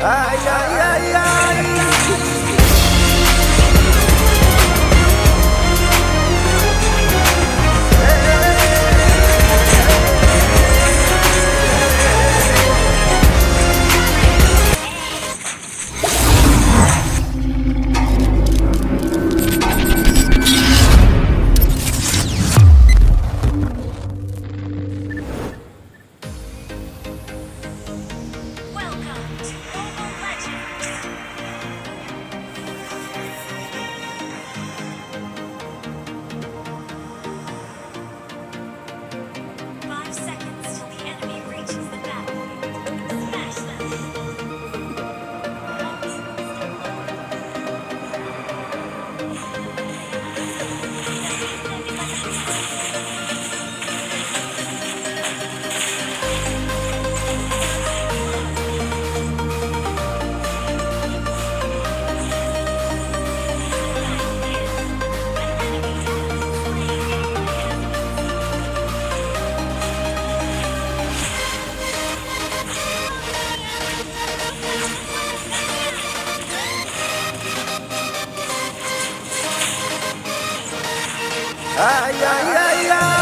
Ay, ay, ay, ay. Ai, ai, ai, ai.